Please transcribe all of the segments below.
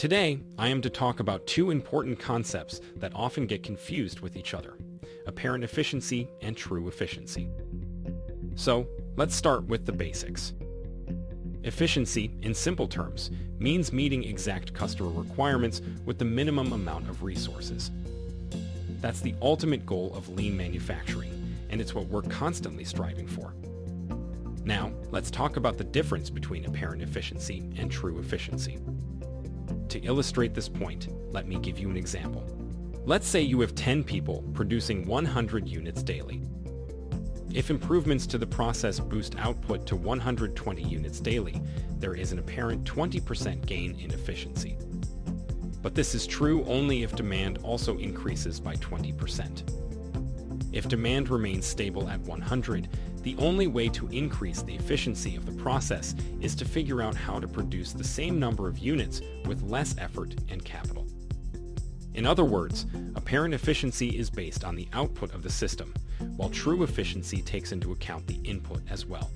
Today, I am to talk about two important concepts that often get confused with each other, apparent efficiency and true efficiency. So, let's start with the basics. Efficiency, in simple terms, means meeting exact customer requirements with the minimum amount of resources. That's the ultimate goal of lean manufacturing, and it's what we're constantly striving for. Now, let's talk about the difference between apparent efficiency and true efficiency. To illustrate this point, let me give you an example. Let's say you have 10 people producing 100 units daily. If improvements to the process boost output to 120 units daily, there is an apparent 20% gain in efficiency. But this is true only if demand also increases by 20%. If demand remains stable at 100, the only way to increase the efficiency of the process is to figure out how to produce the same number of units with less effort and capital. In other words, apparent efficiency is based on the output of the system, while true efficiency takes into account the input as well.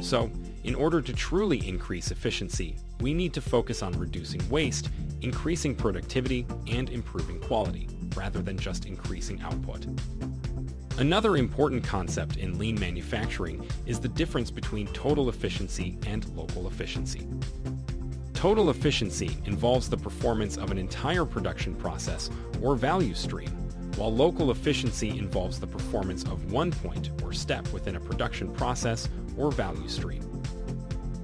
So, in order to truly increase efficiency, we need to focus on reducing waste, increasing productivity, and improving quality, rather than just increasing output. Another important concept in lean manufacturing is the difference between total efficiency and local efficiency. Total efficiency involves the performance of an entire production process or value stream, while local efficiency involves the performance of one point or step within a production process or value stream.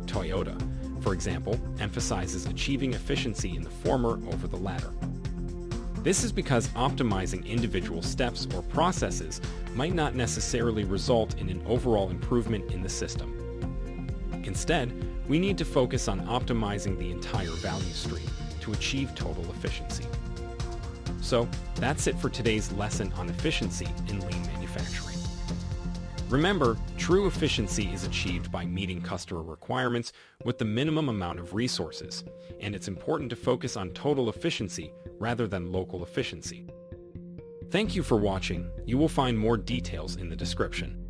Toyota, for example, emphasizes achieving efficiency in the former over the latter. This is because optimizing individual steps or processes might not necessarily result in an overall improvement in the system. Instead, we need to focus on optimizing the entire value stream to achieve total efficiency. So, that's it for today's lesson on efficiency in lean manufacturing. Remember, true efficiency is achieved by meeting customer requirements with the minimum amount of resources, and it's important to focus on total efficiency rather than local efficiency. Thank you for watching. You will find more details in the description.